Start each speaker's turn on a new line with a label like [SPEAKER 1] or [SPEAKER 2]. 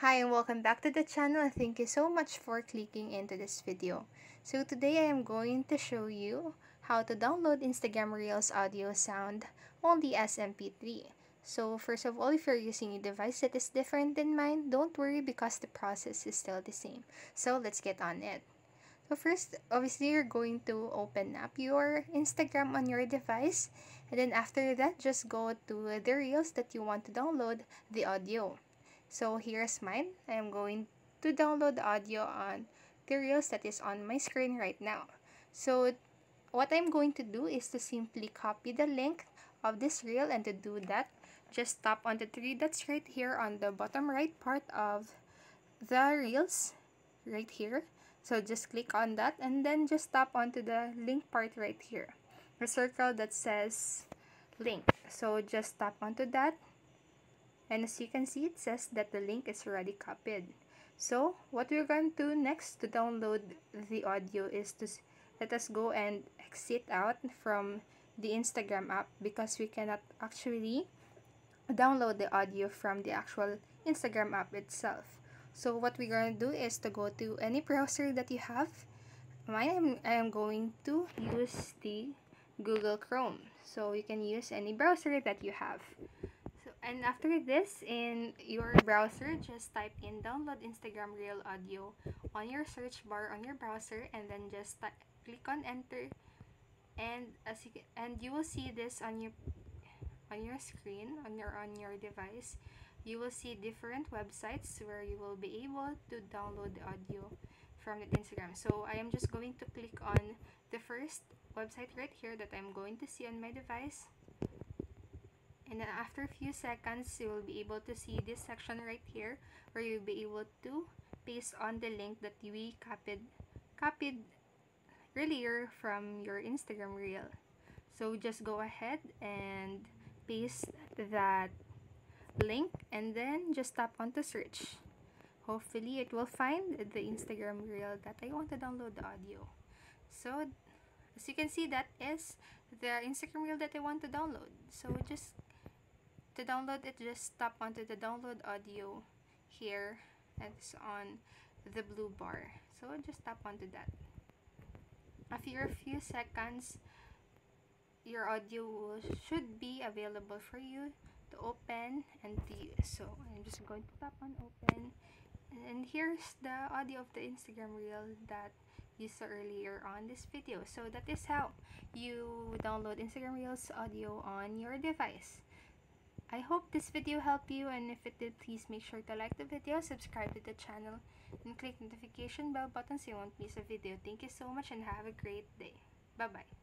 [SPEAKER 1] Hi and welcome back to the channel and thank you so much for clicking into this video. So today I am going to show you how to download Instagram Reels audio sound only as MP3. So first of all, if you're using a device that is different than mine, don't worry because the process is still the same. So let's get on it. So first, obviously you're going to open up your Instagram on your device and then after that, just go to the Reels that you want to download the audio. So here's mine. I am going to download the audio on the Reels that is on my screen right now. So what I'm going to do is to simply copy the link of this reel and to do that, just tap on the three dots right here on the bottom right part of the Reels right here. So just click on that and then just tap onto the link part right here. The circle that says link. So just tap onto that and as you can see, it says that the link is already copied. So, what we're going to do next to download the audio is to let us go and exit out from the Instagram app because we cannot actually download the audio from the actual Instagram app itself. So what we're going to do is to go to any browser that you have. Mine, I am going to use the Google Chrome. So you can use any browser that you have. And after this, in your browser, just type in download Instagram Reel audio on your search bar on your browser and then just click on enter. And as you and you will see this on your on your screen on your on your device. You will see different websites where you will be able to download the audio from the Instagram. So I am just going to click on the first website right here that I'm going to see on my device and then after a few seconds you will be able to see this section right here where you'll be able to paste on the link that we copied copied earlier from your Instagram reel. So just go ahead and paste that link and then just tap on to search. Hopefully it will find the Instagram reel that I want to download the audio. So as you can see that is the Instagram reel that I want to download. So just to download it just tap onto the download audio here it's on the blue bar. So just tap onto that. After a few seconds your audio should be available for you to open and to use. So i'm just going to tap on open. And here's the audio of the instagram reel that you saw earlier on this video. So that is how you download instagram reels audio on your device I hope this video helped you and if it did, please make sure to like the video, subscribe to the channel, and click notification bell button so you won't miss a video. Thank you so much and have a great day. Bye-bye.